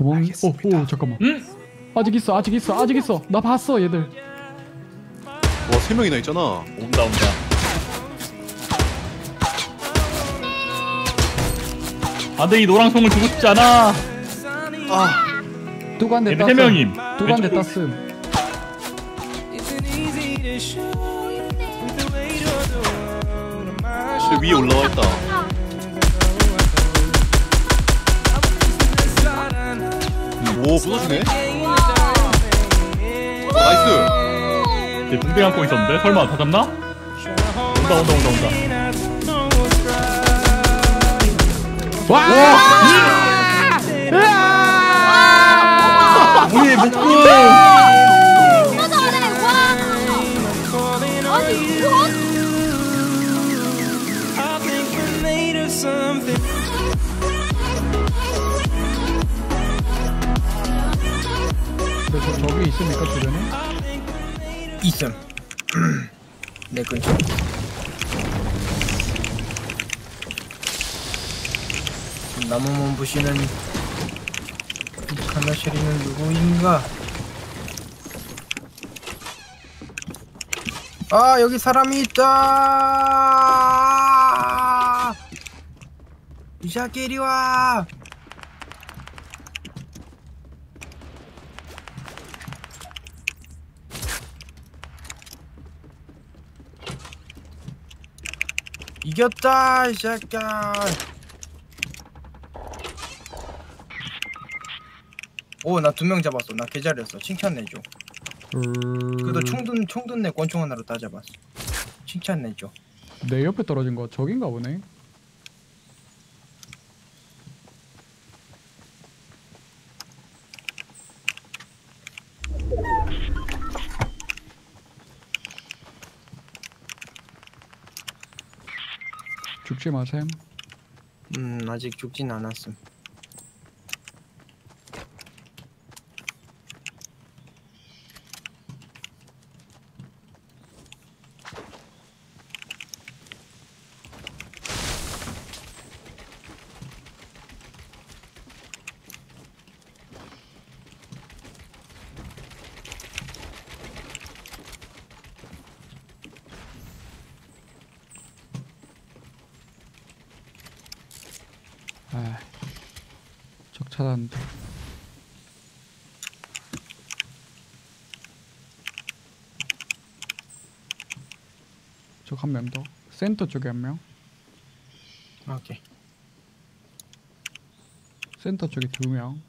구멍. 오, 오 잠깐만. 응? 아직 있어, 아직 있어, 아직 있어. 나 봤어, 얘들. 와 세 명이나 있잖아. 온다 온다. 안돼 이 노랑송을 주고 싶지 않아. 아 두관대 얘네 땄음. 세 명임. 두관대 왼쪽. 땄음. 저 위에 올라와 있다. 오 부서지네. 어, 나이스. 얘 붕대 감고 있었는데 설마 다 잡나? 온다 온다 온다 온다. 와! 우리의 목숨. 있습니까, 주변에? 있음. 내 근처. 나무문 부시는 카나시리는 누구인가? 아 여기 사람이 있다. 이리 와. 이겼다 이 새끼야. 오나 두 명 잡았어. 나 개잘했어. 칭찬 내줘. 그래도 총든 총든 내 권총 하나로 다 잡았어. 칭찬 내줘. 내 옆에 떨어진 거 저긴가 보네. 죽지 마셈. 음 아직 죽진 않았음 아, 적 찾았는데. 적한명 더. 센터 쪽에 한 명. 오케이 센터 쪽에 두 명.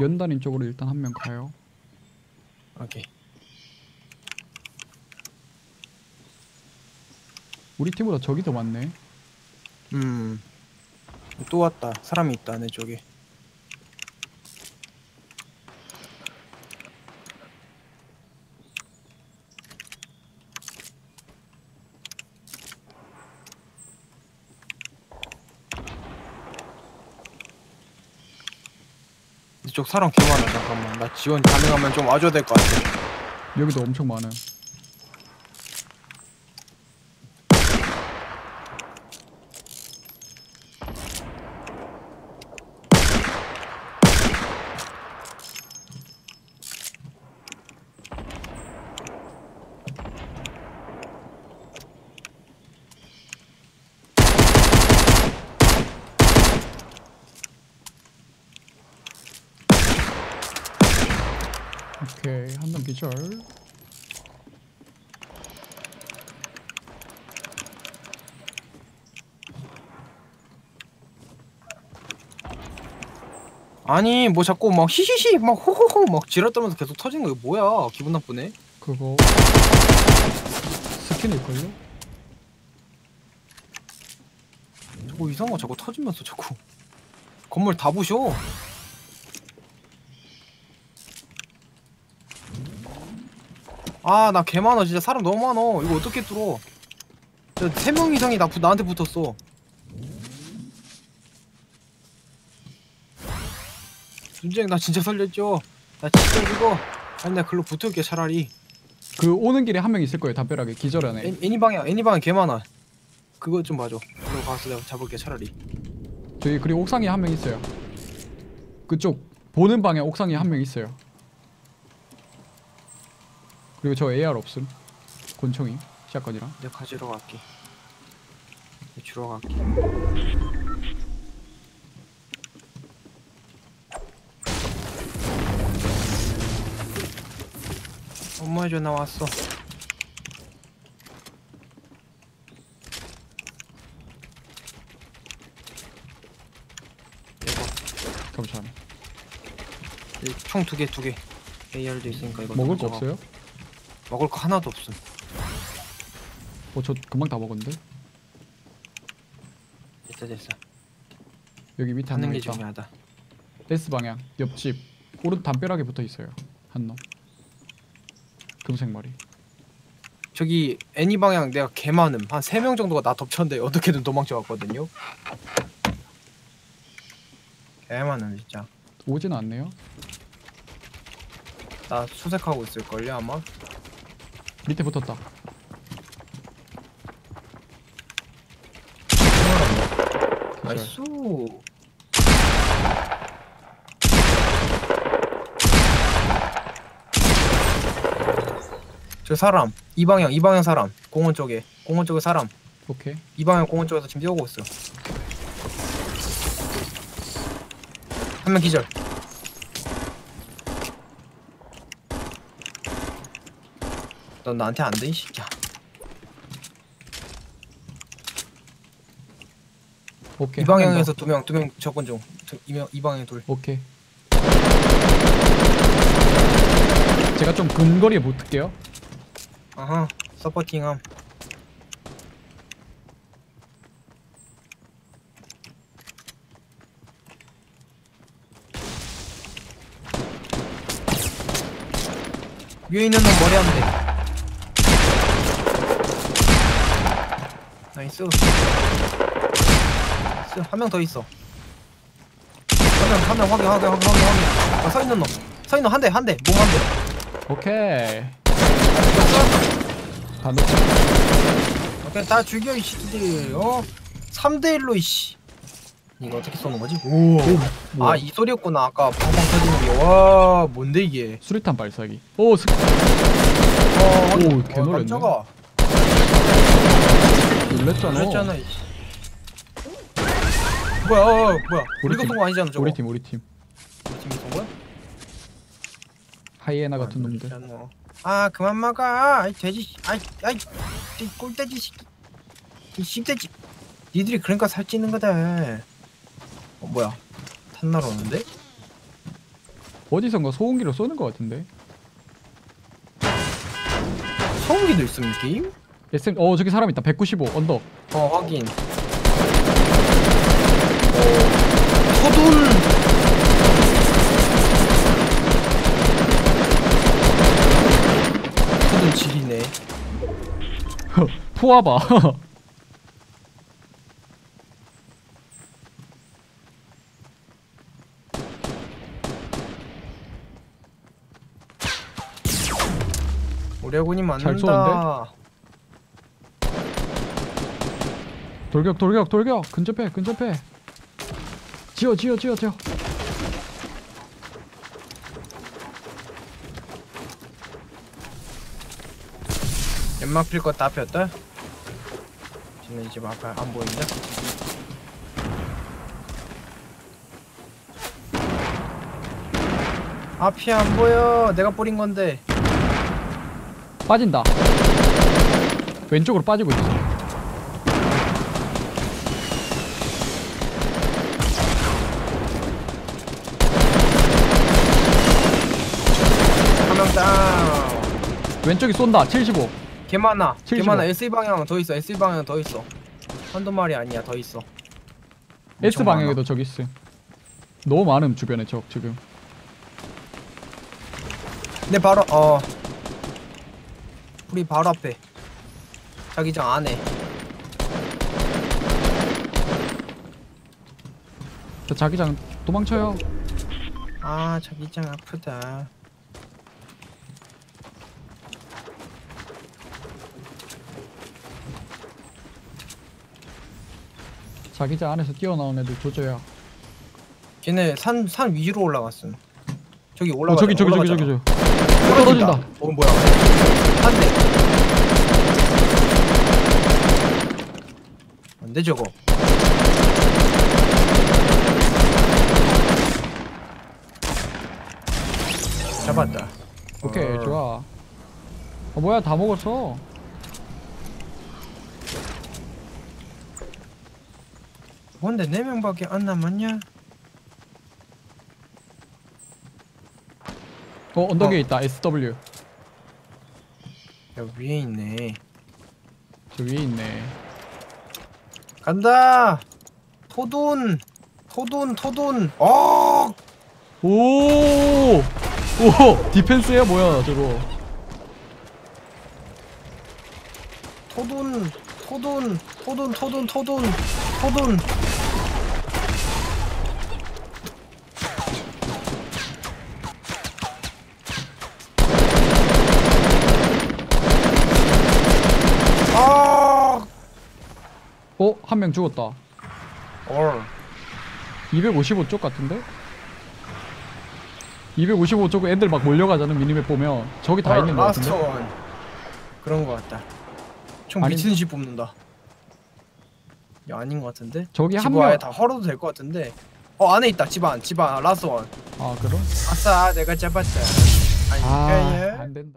연단인 쪽으로 일단 한 명 가요. 오케이 우리 팀보다 적이 더 많네. 음 또 왔다. 사람이 있다 내 쪽에. 이쪽 사람 개 많아 잠깐만. 나 지원 가능하면 좀 와줘야 될 것 같아. 여기도 엄청 많아. 오케이 한 명 기절. 아니 뭐 자꾸 막 히히히 막 호호호 막 지랄 떨면서 계속 터지는 거 이거 뭐야 기분 나쁘네 그거 스킨일걸요? 저거 이상한 거 자꾸 터지면서 자꾸 건물 다 부셔 아 나 개 많아. 진짜 사람 너무 많아. 이거 어떻게 뚫어? 세명 이상이 나, 부- 나한테 붙었어. 준쟁 나 진짜 살렸죠? 나 진짜 이거 아니 나 글로 붙을게 차라리. 그 오는 길에 한 명 있을 거예요 담벼락에 기절하네. 애, 애니 방향 애니 방향 개 많아. 그거 좀 봐줘. 글로 가서 내가 잡을게 차라리. 저기 그리고 옥상에 한 명 있어요. 그쪽 보는 방에 옥상에 한 명 있어요. 그리고 저 AR 없음. 권총이 샷건이랑. 내가 가지러 갈게. 내가 주러 갈게. 엄마 전화 왔어. 잠시만. 총두 개, 두 개. AR도 있으니까 이거 먹을 거 가져가. 없어요? 먹을 거 하나도 없음. 어 저 금방 다 먹었는데. 됐어, 됐어. 여기 밑에 한 하는 명게 있다. 중요하다. S 방향 옆집 오른 담벼락에 붙어 있어요. 한 놈. 금색 머리. 저기 애니 방향 내가 개 많음. 한 세 명 정도가 나 덮쳤는데 어떻게든 도망쳐 왔거든요. 개 많음 진짜. 오진 않네요. 나 수색하고 있을 걸요 아마. 밑에 붙었다. Nice. 저 사람 이 방향 이 방향 사람 공원 쪽에 공원 쪽에 사람 오케이. 이 방향 공원 쪽에서 지금 뛰어오고 있어. 한 명 기절. 넌 나한테 안 돼, 이 새끼야. 오케이. 이 방향에서 두 명, 두 명 접근 중. 두- 이, 명- 이 방향 둘. 더. 오케이. 제가 좀 근거리에 붙을게요. 아하, 서포팅함. 위에 있는 놈 머리 한 대. Nice. 한 명 더 있어. 한 명, 한명 확인, 확인, 확인, 확인, 확인. 아, 서 있는 놈. 서 있는 놈한 대, 한 대, 몸 한 대. 오케이. 다 넣. 오케이 다 죽여 이 새끼들 어? 3대 1로 이씨 이거 어떻게 쏘는 거지? 오. 아이 소리였구나 아까 팡팡 터지는 게와 뭔데 이게 수류탄 발사기. 오 스. 어. 오, 개 어, 놀랬네. 깜짝아 놀랬잖아. 그랬잖아 이씨 뭐야 어, 어, 뭐야 우리 우리가 팀. 쏜거 아니잖아 저거 우리 팀 우리 팀. 우리 팀이 쏜 거야? 하이에나 같은 아, 놈들. 놀랬잖아. 아 그만 막아 아이 돼지 씨. 아이 아이 이 꼴돼지 새끼 이 씹돼지 니들이 그러니까 살찌는 거다 어 뭐야 탄 날 오는데? 어디선가 소음기로 쏘는 것 같은데. 소음기도 이 게임? SM 어 저기 사람 있다. 195 언덕. 어 확인. 어 서둔. 서둔 지리네. 푸아봐. 오래군이 잘 맞는다. 돌격 돌격 돌격 근접해 근접해. 지어 지어 지어 지어. 연막 필 거 다 폈다. 쟤네 집 앞에 안 보인다. 앞이 안 보여. 내가 뿌린 건데. 빠진다. 왼쪽으로 빠지고 있어. 한 명 다운. 왼쪽이 쏜다. 75. 개 많아. 개 75. 많아. S 방향 더 있어. S 방향 더 있어. 한두 마리 아니야. 더 있어. S 엄청 방향에도 저기 있음. 너무 많음 주변에 적 지금. 내 바로 어. 우리 바로 앞에. 자기장 안에. 저 자기장 도망쳐요. 아 자기장 아프다. 자기장 안에서 뛰어나온 애들 조져야. 걔네 산 산 위로 올라갔음. 저기 어 올라가. 저기 저기 저기 저기 저기. 떨어진다. 떨어진다. 어 뭐야? 한 대. 안돼 저거. 잡았다. 오케이 어. 좋아. 어 뭐야 다 먹었어. 뭔데 네 명밖에 안 남았냐? 어 언덕 위에 어. 있다 SW. 야 위에 있네. 저 위에 있네. 간다. 토돈. 토돈 토돈. 어. 오! 오! 디펜스야 뭐야 저거. 토돈 토돈 토돈 토돈 토돈 토돈. 아! 어? 한 명 죽었다. 얼. 255쪽 같은데? 255쪽 애들 막 몰려가자는 minimap 보면 저기 다 있는 거 last 같은데? One. 그런 거 같다. 총 아니- 미친 듯이 뽑는다. 야 아닌 거 같은데? 저기 한 명. 다 헐어도 될것 같은데. 어 안에 있다 집안 집안 last one. 아 그럼? 아싸 내가 잡았다. 아니 아, 그래. 안 된다.